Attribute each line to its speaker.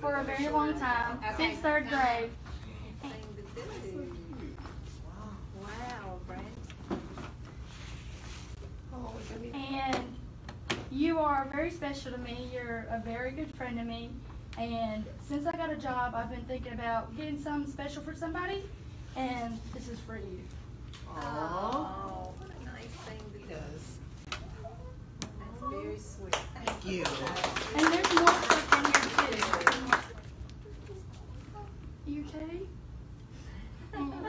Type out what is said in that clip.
Speaker 1: for a very long time, okay.
Speaker 2: since third grade.
Speaker 3: Wow,
Speaker 2: And you are very special to me. You're a very good friend to me. And since I got a job, I've been thinking about getting something special for somebody, and this is for you.
Speaker 4: Aww. Oh,
Speaker 3: what a nice thing to do.
Speaker 4: That's
Speaker 3: very sweet. Thank you.
Speaker 2: okay?